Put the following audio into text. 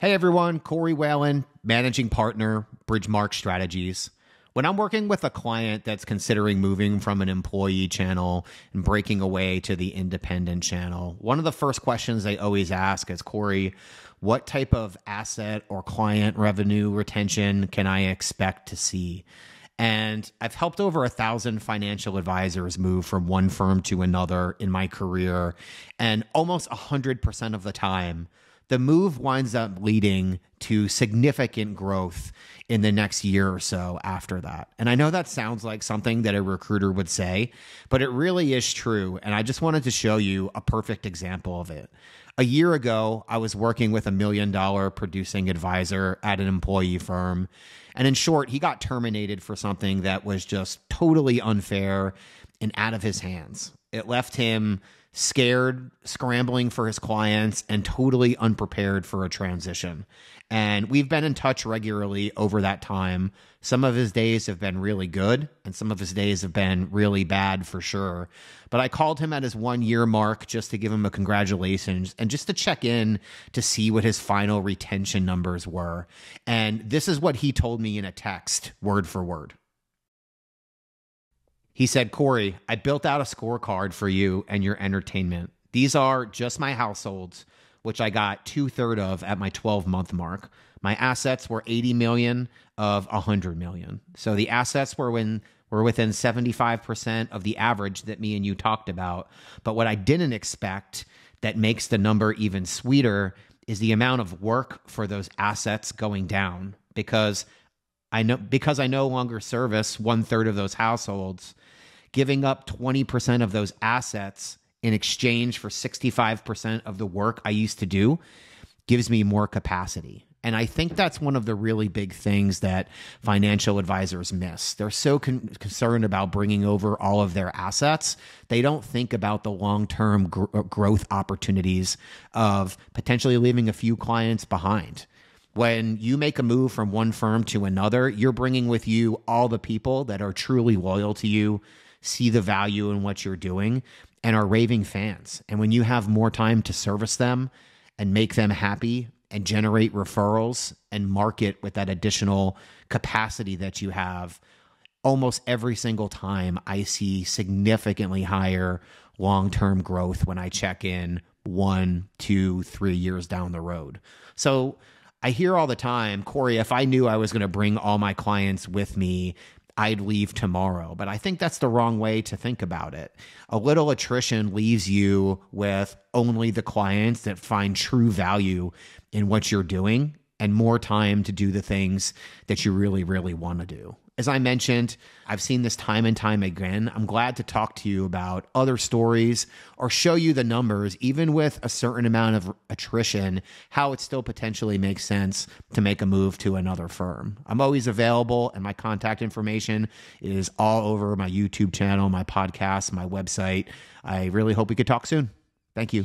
Hey everyone, Corey Walen, managing partner, Bridgemark Strategies. When I'm working with a client that's considering moving from an employee channel and breaking away to the independent channel, one of the first questions they always ask is Corey, what type of asset or client revenue retention can I expect to see? And I've helped over a thousand financial advisors move from one firm to another in my career. And almost 100% of the time, the move winds up leading to significant growth in the next year or so after that. And I know that sounds like something that a recruiter would say, but it really is true. And I just wanted to show you a perfect example of it. A year ago, I was working with a million dollar producing advisor at an employee firm. And in short, he got terminated for something that was just totally unfair and out of his hands. It left him scared, scrambling for his clients, and totally unprepared for a transition. And we've been in touch regularly over that time. Some of his days have been really good, and some of his days have been really bad for sure. But I called him at his one year mark just to give him a congratulations and just to check in to see what his final retention numbers were. And this is what he told me in a text, word for word. He said, Corey, I built out a scorecard for you and your entertainment. These are just my households, which I got two third of at my 12 month mark. My assets were 80 million of 100 million. So the assets were when were within 75% of the average that me and you talked about. But what I didn't expect that makes the number even sweeter is the amount of work for those assets going down because I know because I no longer service one third of those households giving up 20% of those assets in exchange for 65% of the work I used to do gives me more capacity. And I think that's one of the really big things that financial advisors miss. They're so con- concerned about bringing over all of their assets. They don't think about the long term gr- growth opportunities of potentially leaving a few clients behind. When you make a move from one firm to another, you're bringing with you all the people that are truly loyal to you, see the value in what you're doing and are raving fans. And when you have more time to service them and make them happy and generate referrals and market with that additional capacity that you have, almost every single time I see significantly higher long term growth when I check in one, two, three years down the road. So I hear all the time, Corey, if I knew I was going to bring all my clients with me I'd leave tomorrow. But I think that's the wrong way to think about it. A little attrition leaves you with only the clients that find true value in what you're doing and more time to do the things that you really, really want to do. As I mentioned, I've seen this time and time again. I'm glad to talk to you about other stories or show you the numbers, even with a certain amount of attrition, how it still potentially makes sense to make a move to another firm. I'm always available, and my contact information is all over my YouTube channel, my podcast, my website. I really hope we could talk soon. Thank you.